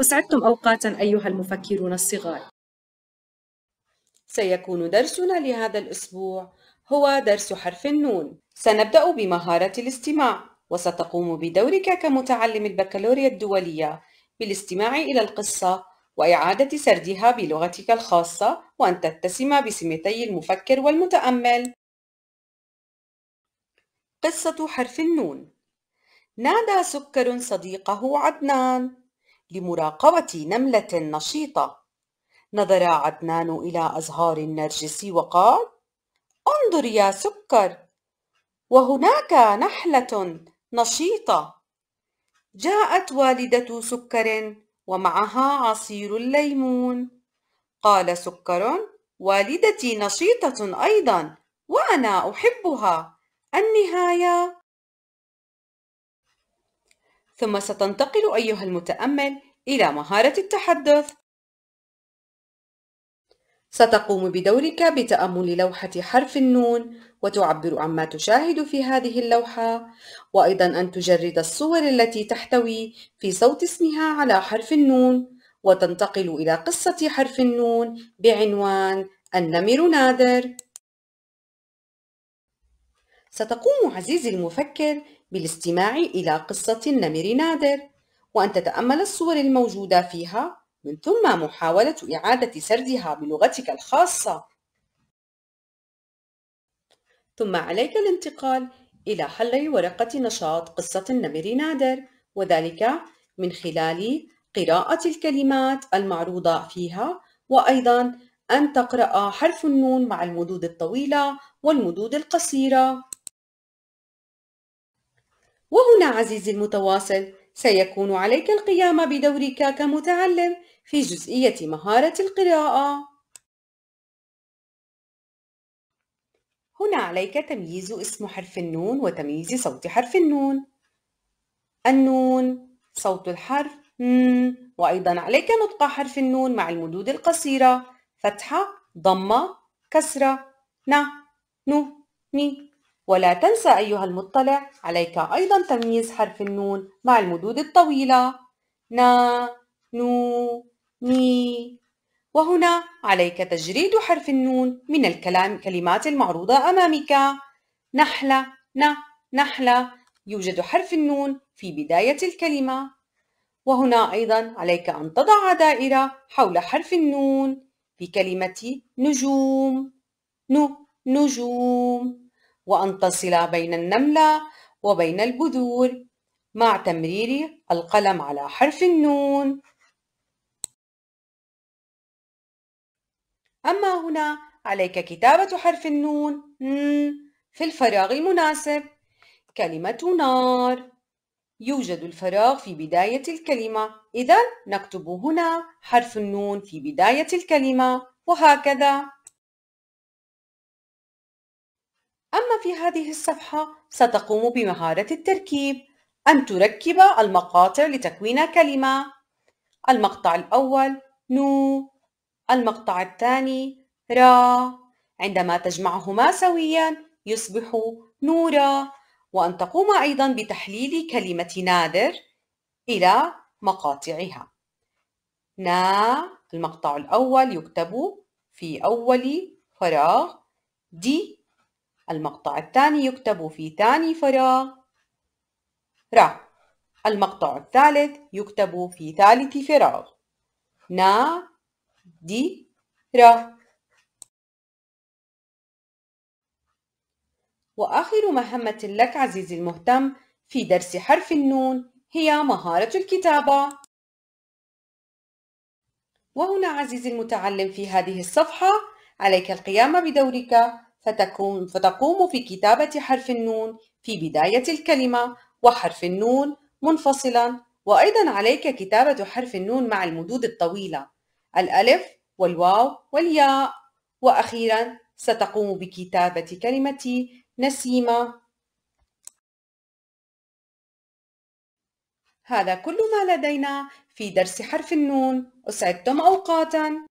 أسعدتم أوقاتا أيها المفكرون الصغار. سيكون درسنا لهذا الأسبوع هو درس حرف النون. سنبدأ بمهارة الاستماع وستقوم بدورك كمتعلم البكالوريا الدولية بالاستماع إلى القصة وإعادة سردها بلغتك الخاصة وأن تتسم بسمتي المفكر والمتأمل. قصة حرف النون. نادى سكر صديقه عدنان. لمراقبة نملة نشيطة. نظر عدنان إلى أزهار النرجس وقال انظر يا سكر وهناك نحلة نشيطة. جاءت والدة سكر ومعها عصير الليمون. قال سكر والدتي نشيطة أيضا وأنا أحبها. النهاية ثم ستنتقل أيها المتأمل إلى مهارة التحدث. ستقوم بدورك بتأمل لوحة حرف النون وتعبر عما تشاهد في هذه اللوحة. وأيضا أن تجرد الصور التي تحتوي في صوت اسمها على حرف النون وتنتقل إلى قصة حرف النون بعنوان النمر نادر. ستقوم عزيزي المفكر بالاستماع إلى قصة النمر نادر وأن تتأمل الصور الموجودة فيها من ثم محاولة إعادة سردها بلغتك الخاصة. ثم عليك الانتقال إلى حل ورقة نشاط قصة النمر نادر وذلك من خلال قراءة الكلمات المعروضة فيها وأيضا أن تقرأ حرف النون مع المدود الطويلة والمدود القصيرة. وهنا عزيزي المتواصل سيكون عليك القيام بدورك كمتعلم في جزئية مهارة القراءة. هنا عليك تمييز اسم حرف النون وتمييز صوت حرف النون. النون صوت الحرف ن وأيضا عليك نطق حرف النون مع المدود القصيرة. فتحة ضمة كسرة ن ن ني ولا تنسى أيها المطلع عليك أيضا تمييز حرف النون مع المدود الطويلة. نا نو ني وهنا عليك تجريد حرف النون من الكلام كلمات المعروضة أمامك. نحلة ن نحلة يوجد حرف النون في بداية الكلمة. وهنا أيضا عليك أن تضع دائرة حول حرف النون في كلمة نجوم. ن نجوم. وأن تصل بين النملة وبين البذور مع تمرير القلم على حرف النون. أما هنا عليك كتابة حرف النون في الفراغ المناسب كلمة نار. يوجد الفراغ في بداية الكلمة إذا نكتب هنا حرف النون في بداية الكلمة وهكذا. أما في هذه الصفحة ستقوم بمهارة التركيب. أن تركب المقاطع لتكوين كلمة. المقطع الأول نو. المقطع الثاني را. عندما تجمعهما سويا يصبح نورا. وأن تقوم أيضا بتحليل كلمة نادر إلى مقاطعها. نا. المقطع الأول يكتب في أول فراغ دي. المقطع الثاني يكتب في ثاني فراغ. ر المقطع الثالث يكتب في ثالث فراغ. نا. دي. ر وآخر مهمة لك عزيزي المهتم في درس حرف النون هي مهارة الكتابة. وهنا عزيزي المتعلم في هذه الصفحة عليك القيام بدورك. فتكون فتقوم في كتابة حرف النون في بداية الكلمة وحرف النون منفصلا. وأيضا عليك كتابة حرف النون مع المدود الطويلة الألف والواو والياء. وأخيرا ستقوم بكتابة كلمة نسيمة. هذا كل ما لدينا في درس حرف النون. أسعدتم أوقاتا.